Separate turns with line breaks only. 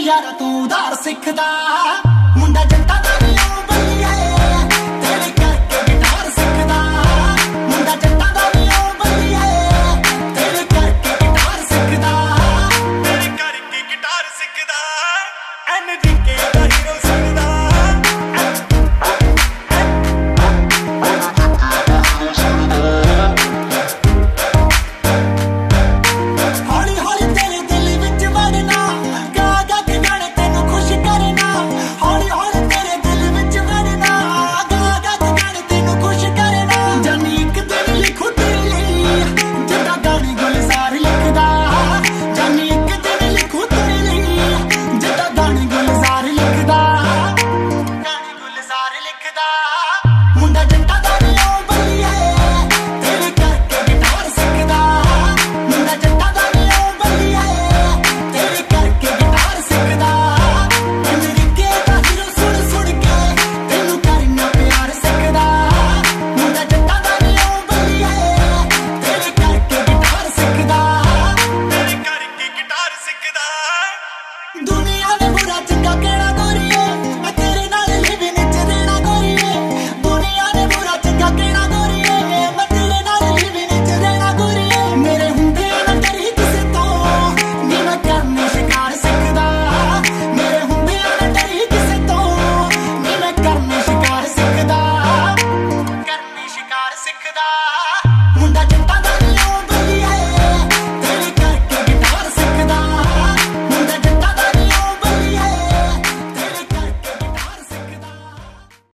ਯਾਰ ਤੂੰ ਉਧਾਰ ਸਿੱਖਦਾ ਮੁੰਡਾ ਜੰਟਾ ਦਾ Energy, get a hero,